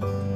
听。